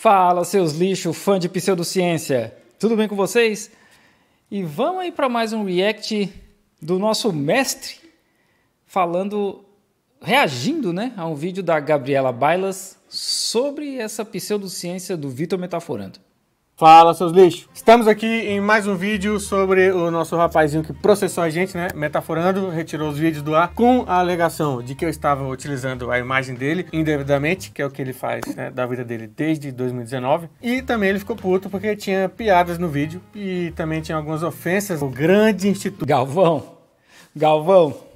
Fala, seus lixos, fã de pseudociência. Tudo bem com vocês? E vamos aí para mais um react do nosso mestre falando, reagindo, né, a um vídeo da Gabriela Bailas sobre essa pseudociência do Vitor Metaforando. Fala, seus lixos! Estamos aqui em mais um vídeo sobre o nosso rapazinho que processou a gente, né? Metaforando, retirou os vídeos do ar com a alegação de que eu estava utilizando a imagem dele indevidamente, que é o que ele faz né, da vida dele desde 2019. E também ele ficou puto porque tinha piadas no vídeo e também tinha algumas ofensas ao grande instituto. Galvão, Galvão,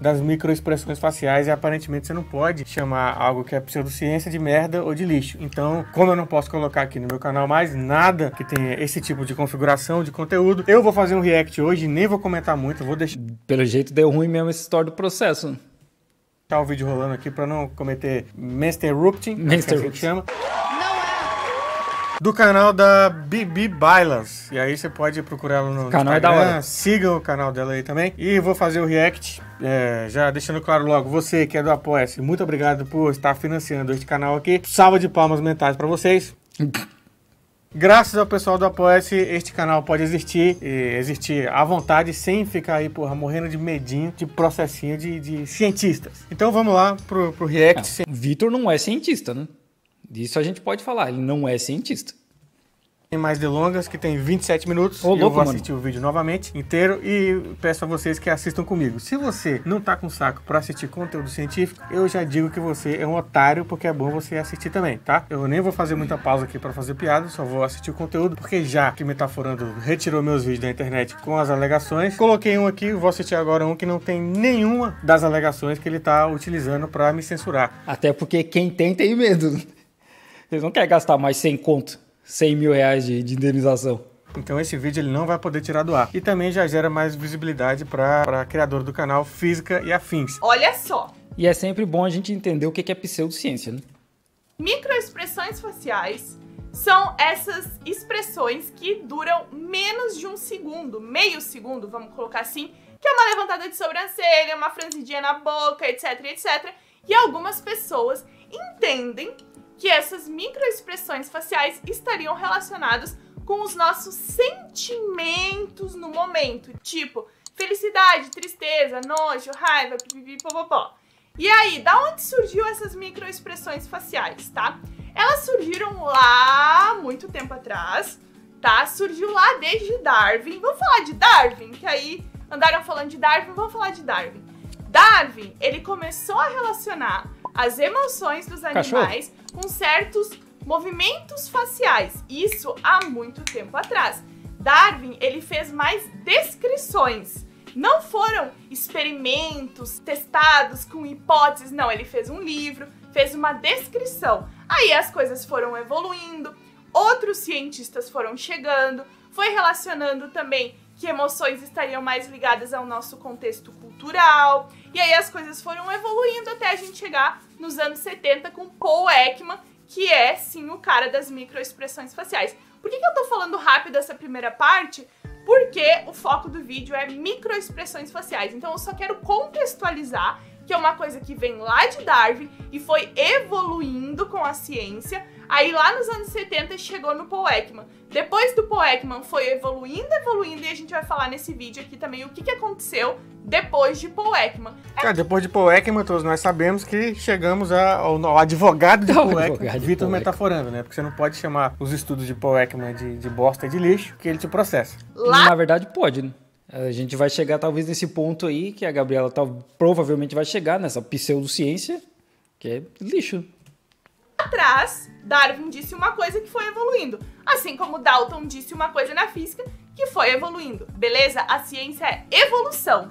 das microexpressões faciais e aparentemente você não pode chamar algo que é pseudociência de merda ou de lixo. Então, como eu não posso colocar aqui no meu canal mais nada que tenha esse tipo de configuração de conteúdo, eu vou fazer um react hoje, nem vou comentar muito, vou deixar... Pelo jeito deu ruim mesmo essa história do processo. Deixar o vídeo rolando aqui para não cometer masterrupting, Master que a gente chama do canal da Bibi Bailas. E aí você pode procurar ela no canal Instagram. É da hora. Siga o canal dela aí também. E vou fazer o react. É, já deixando claro logo, você que é do Apoia-se, muito obrigado por estar financiando este canal aqui. Salva de palmas mentais para vocês. Graças ao pessoal do Apoia-se, este canal pode existir e existir à vontade, sem ficar aí, porra, morrendo de medinho, de processinho de, de cientistas. Então vamos lá pro, pro react. O Vitor não é cientista, né? Disso a gente pode falar, ele não é cientista. Sem mais delongas, que tem 27 minutos. Ô, eu louco, vou mano. assistir o vídeo novamente, inteiro, e peço a vocês que assistam comigo. Se você não tá com saco para assistir conteúdo científico, eu já digo que você é um otário, porque é bom você assistir também, tá? Eu nem vou fazer muita pausa aqui para fazer piada, só vou assistir o conteúdo, porque já que Metaforando retirou meus vídeos da internet com as alegações, coloquei um aqui, vou assistir agora um que não tem nenhuma das alegações que ele tá utilizando para me censurar. Até porque quem tem, tem medo. Eles não querem gastar mais 100 conto, 100 mil reais de, de indenização. Então esse vídeo ele não vai poder tirar do ar. E também já gera mais visibilidade para criador do canal Física e Afins. Olha só, E é sempre bom a gente entender o que é pseudociência, né? microexpressões faciais são essas expressões que duram menos de um segundo, meio segundo, vamos colocar assim, que é uma levantada de sobrancelha, uma franzidinha na boca, etc, etc. E algumas pessoas entendem que essas microexpressões faciais estariam relacionadas com os nossos sentimentos no momento, tipo felicidade, tristeza, nojo, raiva, pipipi, popopó. E aí, da onde surgiu essas microexpressões faciais, tá? Elas surgiram lá muito tempo atrás, tá? Surgiu lá desde Darwin. Vamos falar de Darwin, que aí andaram falando de Darwin, vamos falar de Darwin. Darwin, ele começou a relacionar as emoções dos Cachorro. animais com certos movimentos faciais. Isso há muito tempo atrás. Darwin, ele fez mais descrições. Não foram experimentos testados com hipóteses, não. Ele fez um livro, fez uma descrição. Aí as coisas foram evoluindo, outros cientistas foram chegando, foi relacionando também que emoções estariam mais ligadas ao nosso contexto cultural. E aí as coisas foram evoluindo até a gente chegar nos anos 70 com Paul Ekman, que é sim o cara das microexpressões faciais. Por que, que eu tô falando rápido essa primeira parte? Porque o foco do vídeo é microexpressões faciais. Então eu só quero contextualizar que é uma coisa que vem lá de Darwin e foi evoluindo com a ciência. Aí lá nos anos 70 chegou no Paul Ekman. Depois do Paul Ekman foi evoluindo, evoluindo e a gente vai falar nesse vídeo aqui também o que, que aconteceu depois de Paul Ekman. Cara, depois de Paul Ekman, todos nós sabemos que chegamos ao, ao advogado de Paul Ekman, Vitor. Metaforando, né? Porque você não pode chamar os estudos de Paul Ekman de, de bosta e de lixo, que ele te processa. Lá Na verdade, pode, né? A gente vai chegar talvez nesse ponto aí que a Gabriela tal, provavelmente vai chegar nessa pseudociência, que é lixo. Atrás, Darwin disse uma coisa que foi evoluindo. Assim como Dalton disse uma coisa na física que foi evoluindo. Beleza? A ciência é evolução.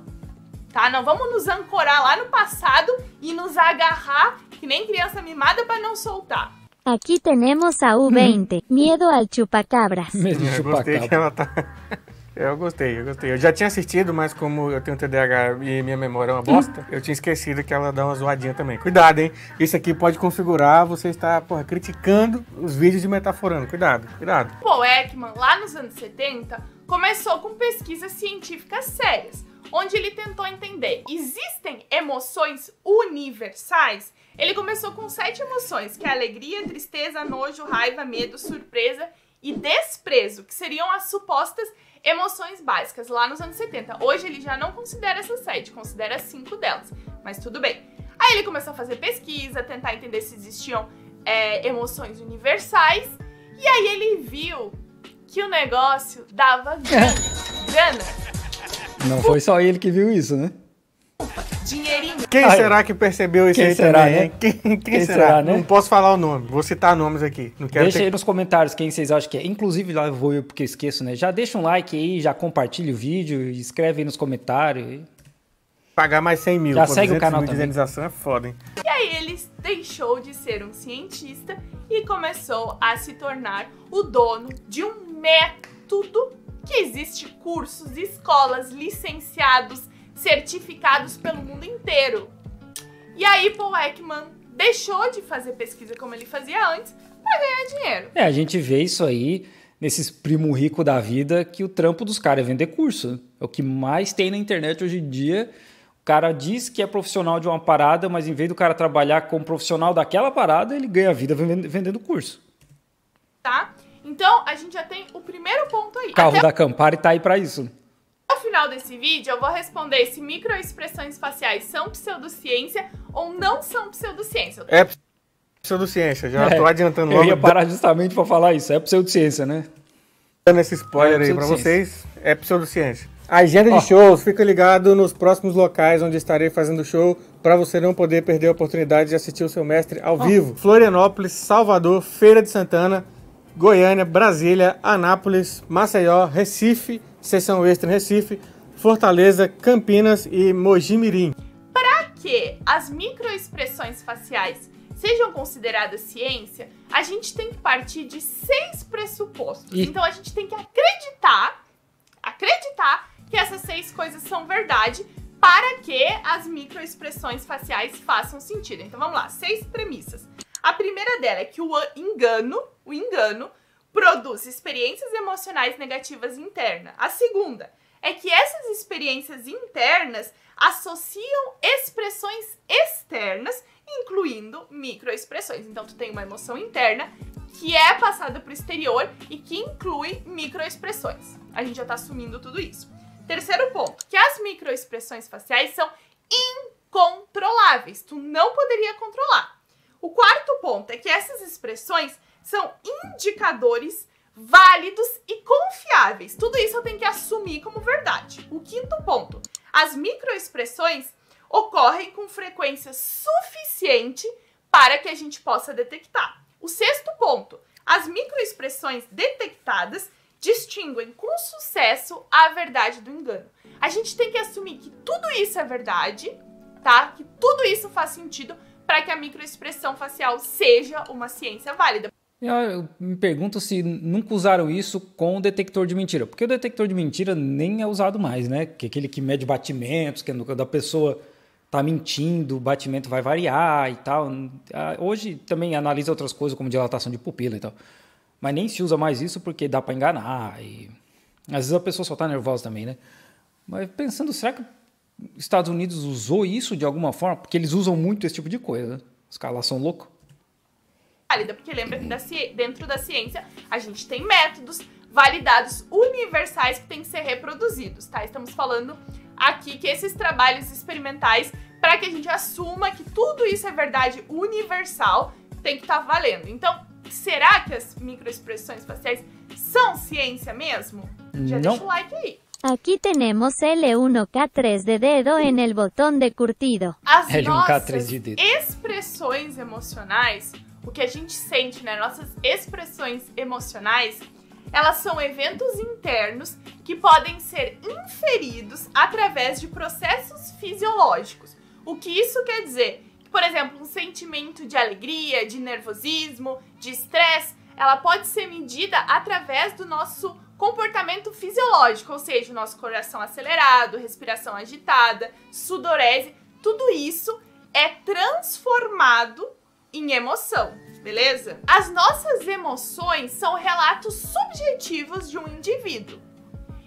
Tá? Não vamos nos ancorar lá no passado e nos agarrar que nem criança mimada para não soltar. Aquí tenemos a U20, miedo al chupacabras. Mesmo Eu gostei Eu gostei, eu gostei. Eu já tinha assistido, mas como eu tenho TDAH e minha memória é uma bosta, eu tinha esquecido que ela dá uma zoadinha também. Cuidado, hein? Isso aqui pode configurar você estar, porra, criticando os vídeos de metaforando. Cuidado, cuidado. Paul Ekman, lá nos anos 70, começou com pesquisas científicas sérias, onde ele tentou entender: existem emoções universais? Ele começou com sete emoções, que é alegria, tristeza, nojo, raiva, medo, surpresa e desprezo, que seriam as supostas emoções básicas lá nos anos 70. Hoje ele já não considera essas sete, considera cinco delas, mas tudo bem. Aí ele começou a fazer pesquisa, tentar entender se existiam é, emoções universais, e aí ele viu que o negócio dava grana. Não foi só ele que viu isso, né? Dinheirinho. Quem Ai, será que percebeu isso quem aí será, também, né? hein? Quem, quem Quem será? será, né? Não posso falar o nome, vou citar nomes aqui. Não quero Deixa ter... aí nos comentários quem vocês acham que é. Inclusive, lá eu vou eu porque eu esqueço, né? Já deixa um like aí, já compartilha o vídeo, escreve aí nos comentários. pagar mais 100 mil. Já Pô, segue o 200 canal mil de também. indenização é foda, hein? E aí ele deixou de ser um cientista e começou a se tornar o dono de um método que existe cursos, escolas, licenciados, certificados pelo mundo inteiro. E aí Paul Ekman deixou de fazer pesquisa como ele fazia antes para ganhar dinheiro. É, a gente vê isso aí nesses primo rico da vida que o trampo dos caras é vender curso. É o que mais tem na internet hoje em dia. O cara diz que é profissional de uma parada, mas em vez do cara trabalhar como profissional daquela parada, ele ganha vida vendendo, curso. Tá? Então a gente já tem o primeiro ponto aí. O carro Até da Campari tá aí pra isso. No final desse vídeo, eu vou responder se microexpressões faciais são pseudociência ou não são pseudociência. É pseudociência, já É, tô adiantando Eu logo, ia parar justamente pra falar isso. É pseudociência, né? dando esse spoiler É aí pra pseudociência. vocês. É pseudociência. Agenda de shows, fica ligado nos próximos locais onde estarei fazendo show para você não poder perder a oportunidade de assistir o seu mestre ao vivo. Florianópolis, Salvador, Feira de Santana, Goiânia, Brasília, Anápolis, Maceió, Recife, Sessão Extra em Recife, Fortaleza, Campinas e Mojimirim. que as microexpressões faciais sejam consideradas ciência, a gente tem que partir de seis pressupostos. Ih. Então a gente tem que acreditar, acreditar que essas seis coisas são verdade para que as microexpressões faciais façam sentido. Então vamos lá, seis premissas. A primeira dela é que o engano, o engano produz experiências emocionais negativas internas. A segunda é que essas experiências internas associam expressões externas, incluindo microexpressões. Então, tu tem uma emoção interna que é passada para o exterior e que inclui microexpressões. A gente já está assumindo tudo isso. Terceiro ponto, que as microexpressões faciais são incontroláveis. Tu não poderia controlar. O quarto ponto é que essas expressões são indicadores válidos e confiáveis. Tudo isso eu tenho que assumir como verdade. O quinto ponto, as microexpressões ocorrem com frequência suficiente para que a gente possa detectar. O sexto ponto, as microexpressões detectadas distinguem com sucesso a verdade do engano. A gente tem que assumir que tudo isso é verdade, tá? Que tudo isso faz sentido para que a microexpressão facial seja uma ciência válida. Eu, me pergunto se nunca usaram isso com o detector de mentira. Porque o detector de mentira nem é usado mais, né? Que é aquele que mede batimentos, que é no- da pessoa tá mentindo, o batimento vai variar e tal. Ah, Hoje também analisa outras coisas, como dilatação de pupila e tal. Mas nem se usa mais isso porque dá para enganar. E... Às vezes a pessoa só tá nervosa também, né? Mas pensando, será que os Estados Unidos usou isso de alguma forma? Porque eles usam muito esse tipo de coisa, né? Os caras lá são loucos. Válida, porque lembra que da ci- dentro da ciência a gente tem métodos validados universais que têm que ser reproduzidos, tá? Estamos falando aqui que esses trabalhos experimentais, para que a gente assuma que tudo isso é verdade universal, tem que estar valendo. Então, será que as microexpressões faciais são ciência mesmo? Já Não. deixa o like aí. Aquí tenemos L1K3 de dedo en el botón de curtido. As L1K3 nossas de dedo. expressões emocionais, o que a gente sente, né? Nossas expressões emocionais, elas são eventos internos que podem ser inferidos através de processos fisiológicos. O que isso quer dizer? Por exemplo, um sentimento de alegria, de nervosismo, de estresse, ela pode ser medida através do nosso comportamento fisiológico, ou seja, o nosso coração acelerado, respiração agitada, sudorese, tudo isso é transformado em emoção, beleza? As nossas emoções são relatos subjetivos de um indivíduo.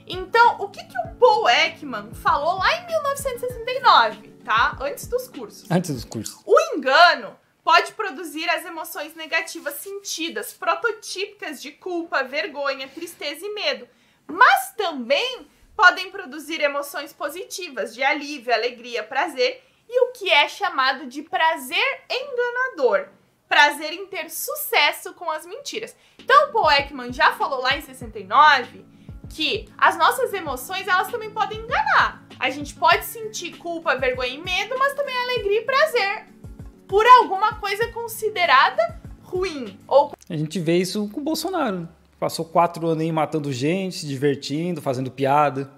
Então, o que, que o Paul Ekman falou lá em 1969, tá? Antes dos cursos. Antes dos cursos. O engano pode produzir as emoções negativas sentidas, prototípicas de culpa, vergonha, tristeza e medo, mas também podem produzir emoções positivas de alívio, alegria, prazer e o que é chamado de prazer enganador. Prazer em ter sucesso com as mentiras. Então, Paul Ekman já falou lá em 69 que as nossas emoções elas também podem enganar. A gente pode sentir culpa, vergonha e medo, mas também alegria e prazer por alguma coisa considerada ruim. Ou... A gente vê isso com o Bolsonaro. Passou quatro anos aí matando gente, se divertindo, fazendo piada.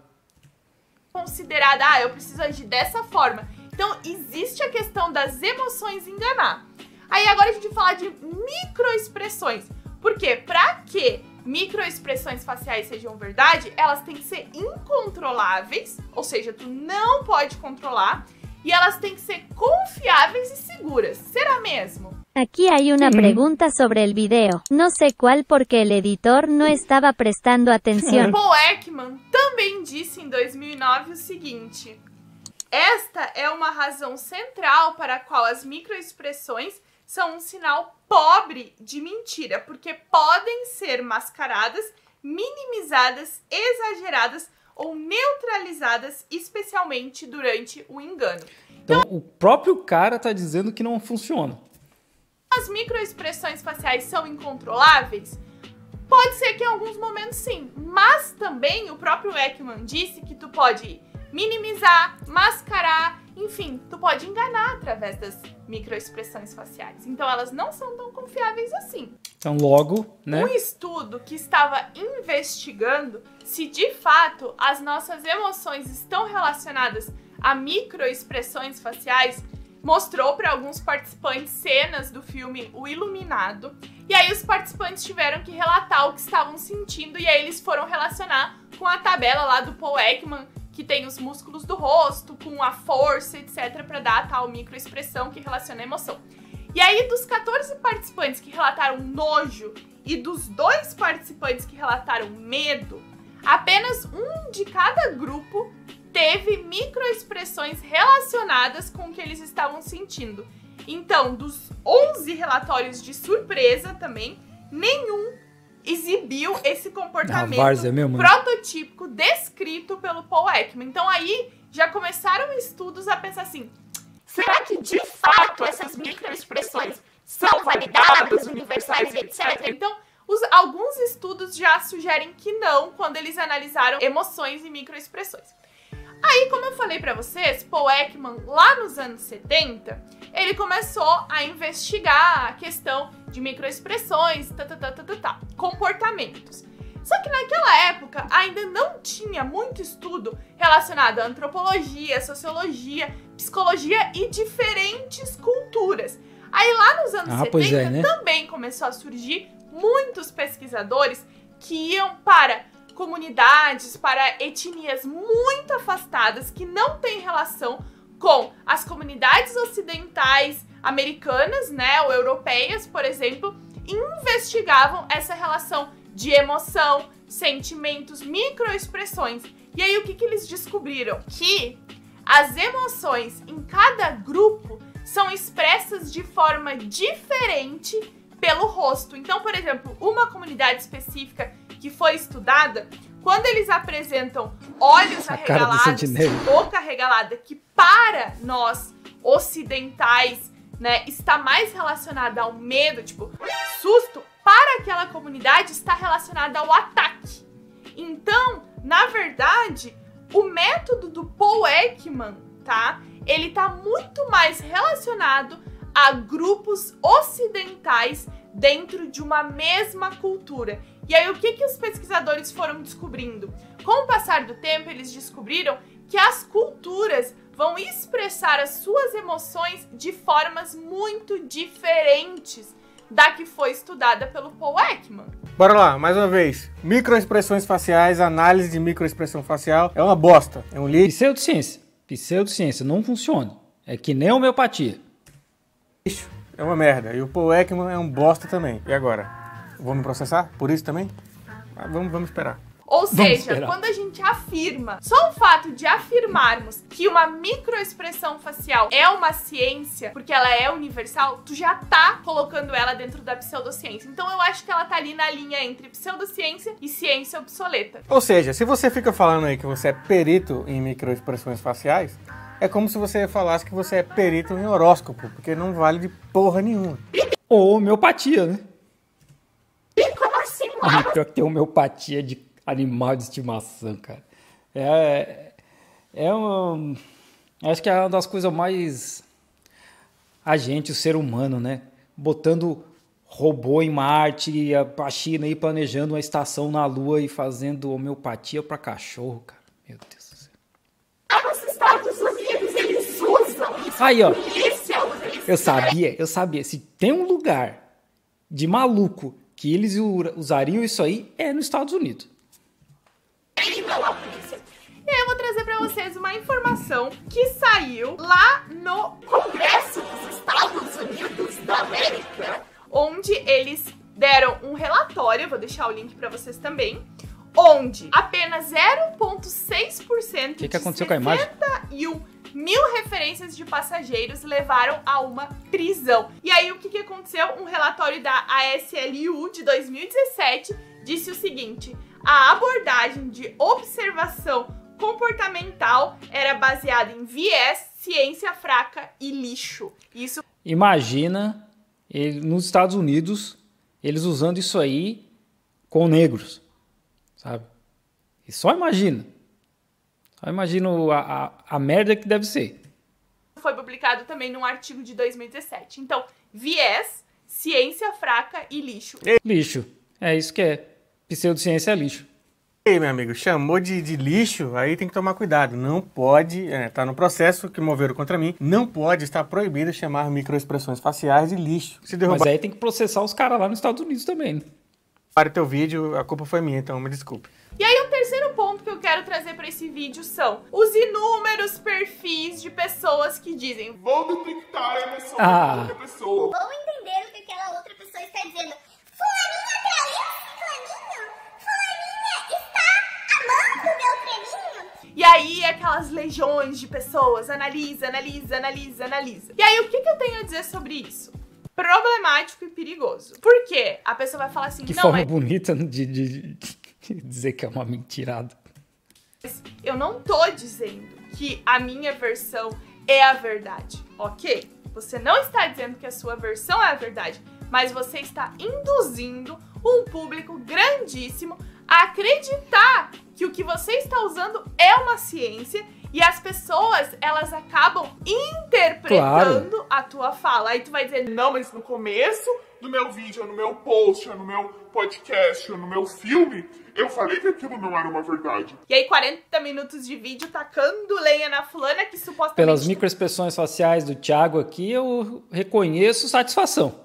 Considerada, ah, eu preciso agir dessa forma. Então, existe a questão das emoções enganar. Aí agora a gente vai falar de microexpressões. Por quê? Pra que microexpressões faciais sejam verdade, elas têm que ser incontroláveis, ou seja, tu não pode controlar, e elas têm que ser confiáveis e seguras. Será mesmo? Aquí hay una pregunta sobre el video. No sé cuál porque el editor no estaba prestando atención. Paul Ekman também disse em 2009 o seguinte: Esta é uma razão central para a qual as microexpressões são um sinal pobre de mentira, porque podem ser mascaradas, minimizadas, exageradas ou neutralizadas, especialmente durante o engano. Então, o próprio cara está dizendo que não funciona. As microexpressões faciais são incontroláveis? Pode ser que em alguns momentos sim, mas também o próprio Ekman disse que tu pode minimizar, mascarar, enfim, tu pode enganar através das microexpressões faciais. Então elas não são tão confiáveis assim. Então logo, né? Um estudo que estava investigando se de fato as nossas emoções estão relacionadas a microexpressões faciais mostrou para alguns participantes cenas do filme O Iluminado. E aí os participantes tiveram que relatar o que estavam sentindo e aí eles foram relacionar com a tabela lá do Paul Ekman que tem os músculos do rosto, com a força, etc, para dar a tal microexpressão que relaciona a emoção. E aí dos 14 participantes que relataram nojo e dos dois participantes que relataram medo, apenas um de cada grupo teve microexpressões relacionadas com o que eles estavam sentindo. Então, dos 11 relatórios de surpresa também, nenhum exibiu esse comportamento mesmo, né? prototípico descrito pelo Paul Ekman. Então aí já começaram estudos a pensar assim: será que de fato essas microexpressões são validadas, universais, etc? Então, os, alguns estudos já sugerem que não quando eles analisaram emoções e microexpressões. Aí, como eu falei para vocês, Paul Ekman, lá nos anos 70, ele começou a investigar a questão de microexpressões, tá, tá, tá, tá, tá, tá, comportamentos. Só que naquela época ainda não tinha muito estudo relacionado à antropologia, sociologia, psicologia e diferentes culturas. Aí lá nos anos Ah, 70 é, né? também começou a surgir muitos pesquisadores que iam para comunidades, para etnias muito afastadas que não têm relação com as comunidades ocidentais americanas, né, ou europeias, por exemplo, investigavam essa relação de emoção, sentimentos, microexpressões. E aí o que, que eles descobriram? Que as emoções em cada grupo são expressas de forma diferente pelo rosto. Então, por exemplo, uma comunidade específica que foi estudada, quando eles apresentam olhos A arregalados, boca arregalada, que para nós ocidentais, né, está mais relacionada ao medo, tipo, susto, para aquela comunidade está relacionada ao ataque. Então, na verdade, o método do Paul Ekman, tá? Ele tá muito mais relacionado a grupos ocidentais dentro de uma mesma cultura. E aí, o que, que os pesquisadores foram descobrindo? Com o passar do tempo, eles descobriram que as culturas vão expressar as suas emoções de formas muito diferentes da que foi estudada pelo Paul Ekman. Bora lá, mais uma vez. Microexpressões faciais, análise de microexpressão facial é uma bosta. É um lixo. Pseudociência. Pseudociência não funciona. É que nem homeopatia. É uma merda. E o Paul Ekman é um bosta também. E agora? Vou me processar por isso também? Ah, vamos, vamos esperar. Ou Vamos seja, esperar. quando a gente afirma, só o fato de afirmarmos que uma microexpressão facial é uma ciência, porque ela é universal, tu já tá colocando ela dentro da pseudociência. Então eu acho que ela tá ali na linha entre pseudociência e ciência obsoleta. Ou seja, se você fica falando aí que você é perito em microexpressões faciais, é como se você falasse que você é perito em horóscopo, porque não vale de porra nenhuma. Ou homeopatia, né? Como assim? Ah, pior que tem homeopatia de animal de estimação, cara. É, é um, acho que é uma das coisas mais a gente, o ser humano, né? Botando robô em Marte e a a China aí planejando uma estação na Lua e fazendo homeopatia para cachorro, cara. Meu Deus do céu. Nos Estados Unidos eles usam Aí, ó. isso. Eu sabia, eu sabia. Se tem um lugar de maluco que eles usariam isso aí, é nos Estados Unidos. E aí eu vou trazer pra vocês uma informação que saiu lá no Congresso dos Estados Unidos da América, onde eles deram um relatório, vou deixar o link pra vocês também, onde apenas 0,6% que aconteceu com a imagem? Mil referências de passageiros levaram a uma prisão. E aí, o que, que aconteceu? Um relatório da ASLU de 2017 disse o seguinte: a abordagem de observação comportamental era baseada em viés, ciência fraca e lixo. Isso Imagina ele, nos Estados Unidos eles usando isso aí com negros, sabe? E só imagina. Só imagina a, a, a merda que deve ser. foi publicado também num artigo de 2017. Então, viés, ciência fraca e lixo. Lixo. É isso que é. Pseudociência é lixo. Ei, meu amigo, chamou de, de lixo, aí tem que tomar cuidado. Não pode, é, tá no processo que moveram contra mim, não pode estar proibido chamar microexpressões faciais de lixo. Se Mas derrubar aí tem que processar os caras lá nos Estados Unidos também. Né? teu vídeo, a culpa foi minha, então me desculpe. E aí, o terceiro ponto que eu quero trazer para esse vídeo são os inúmeros perfis de pessoas que dizem Vou detectar a emoção Ah. da outra pessoa. Vou entender o que aquela outra pessoa está dizendo. Fulaninha traiu? Fulaninha está amando Beltraninho? E aí, aquelas legiões de pessoas, analisa, analisa, analisa, analisa. E aí, o que, que eu tenho a dizer sobre isso? Problemático e perigoso. Por quê? A pessoa vai falar assim, Que não, forma mas bonita de, de- de dizer que é uma mentirada. eu não tô dizendo que a minha versão é a verdade, ok? Você não está dizendo que a sua versão é a verdade, mas você está induzindo um público grandíssimo a acreditar que o que você está usando é uma ciência e as pessoas elas acabam interpretando a tua fala. Aí tu vai dizer, Não, mas no começo do meu vídeo, no meu post, no meu podcast, no meu filme, eu falei que aquilo não era uma verdade. e aí 40 minutos de vídeo tacando lenha na fulana que supostamente Pelas microexpressões faciais do Thiago aqui, eu reconheço satisfação.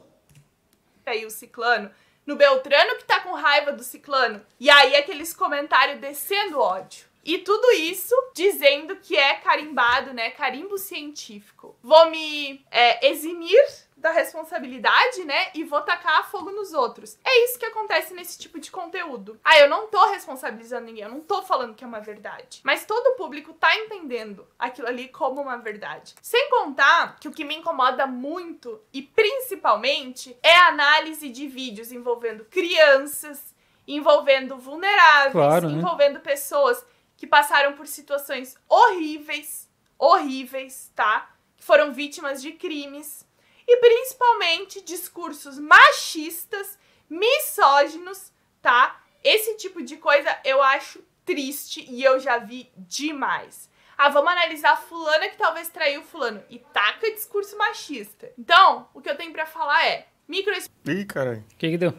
aí o ciclano, no Beltrano que tá com raiva do ciclano. E aí aqueles comentários descendo ódio. E tudo isso dizendo que é carimbado, né? Carimbo científico. Vou me é, eximir da responsabilidade, né? E vou tacar fogo nos outros. É isso que acontece nesse tipo de conteúdo. Ah, eu não tô responsabilizando ninguém, eu não tô falando que é uma verdade. Mas todo o público tá entendendo aquilo ali como uma verdade. Sem contar que o que me incomoda muito e principalmente é a análise de vídeos envolvendo crianças, envolvendo vulneráveis, Claro, né? envolvendo pessoas que passaram por situações horríveis, horríveis, tá? Que foram vítimas de crimes e principalmente discursos machistas, misóginos, tá? Esse tipo de coisa eu acho triste e eu já vi demais. Ah, vamos analisar a fulana que talvez traiu fulano e taca discurso machista. Então, o que eu tenho pra falar é, micro Ih, caralho, O que que deu?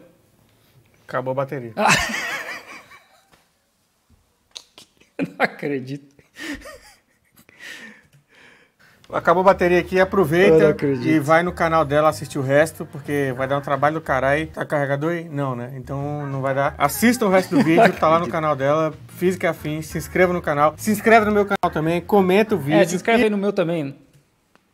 acabou a bateria. Não acredito. Acabou a bateria aqui, aproveita e vai no canal dela assistir o resto, porque vai dar um trabalho do caralho. Tá carregador aí? Não, né? Então não vai dar. Assista o resto do vídeo, tá lá no canal dela, Física Afim, se inscreva no canal. Se inscreve no meu canal também, comenta o vídeo. É, se inscreve aí no meu também.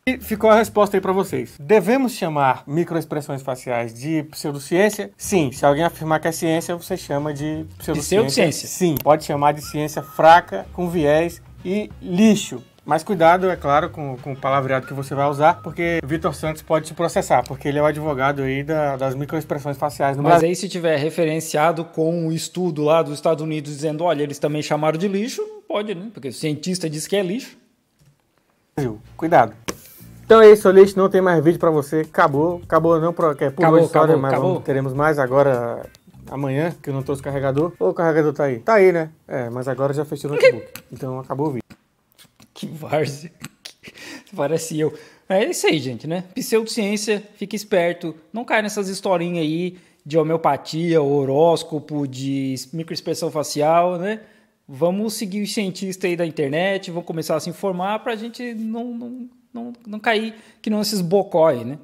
E ficou a resposta aí para vocês. Devemos chamar microexpressões faciais de pseudociência? Sim. Se alguém afirmar que é ciência, você chama de pseudociência. Pseudociência. Sim. Pode chamar de ciência fraca, com viés e lixo. Mas cuidado, é claro, com, com o palavreado que você vai usar, porque Vitor Santos pode te processar, porque ele é o advogado aí da- das microexpressões faciais no Mas Brasil. aí se tiver referenciado com o estudo lá dos Estados Unidos dizendo, olha, eles também chamaram de lixo, pode, né? Porque o cientista disse que é lixo. Brasil. Cuidado. Então é isso, Lixo. Não tem mais vídeo pra você. Acabou. Acabou não, pro- que é por Acabou, hoje só, né? acabou, mas acabou. vamos- teremos mais agora amanhã, que eu não trouxe carregador. Ou o carregador tá aí? Tá aí, né? É, mas agora já fechei o notebook. Então acabou o vídeo. Que várzea. Parece eu. É isso aí, gente, né? Pseudociência, fique esperto. Não cai nessas historinhas aí de homeopatia, horóscopo, de microexpressão facial, né? Vamos seguir os cientistas aí da internet, vamos começar a se informar pra gente não, não, não, não cair que não esses bocói, né?